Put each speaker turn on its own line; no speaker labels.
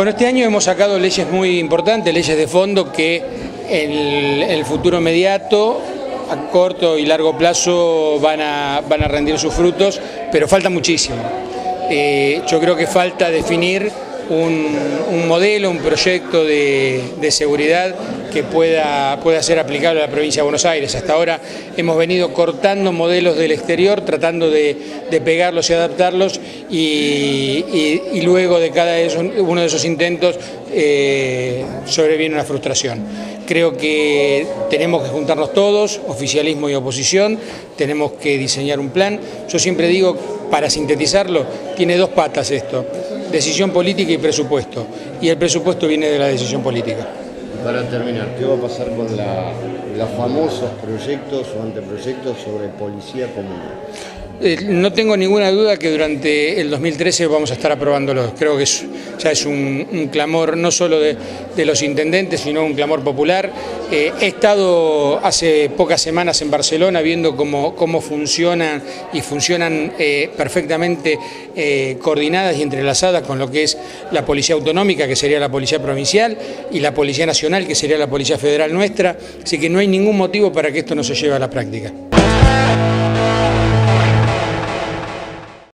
Bueno, este año hemos sacado leyes muy importantes, leyes de fondo que en el futuro inmediato, a corto y largo plazo van a, van a rendir sus frutos, pero falta muchísimo. Eh, yo creo que falta definir un, modelo, un proyecto de, seguridad que pueda, pueda ser aplicable a la provincia de Buenos Aires. Hasta ahora hemos venido cortando modelos del exterior, tratando de, pegarlos y adaptarlos y, luego de cada uno de esos intentos eh, sobreviene una frustración. Creo que tenemos que juntarnos todos, oficialismo y oposición, tenemos que diseñar un plan. Yo siempre digo, para sintetizarlo, tiene dos patas esto decisión política y presupuesto. Y el presupuesto viene de la decisión política.
Para terminar, ¿qué va a pasar con los famosos proyectos o anteproyectos sobre policía común?
Eh, no tengo ninguna duda que durante el 2013 vamos a estar aprobándolo. Creo que ya es un, clamor no solo de, los intendentes, sino un clamor popular. Eh, he estado hace pocas semanas en Barcelona viendo cómo, cómo funcionan y funcionan eh, perfectamente coordinadas y entrelazadas con lo que es la Policía Autonómica, que sería la Policía Provincial, y la Policía Nacional, que sería la Policía Federal nuestra. Así que no hay ningún motivo para que esto no se lleve a la práctica.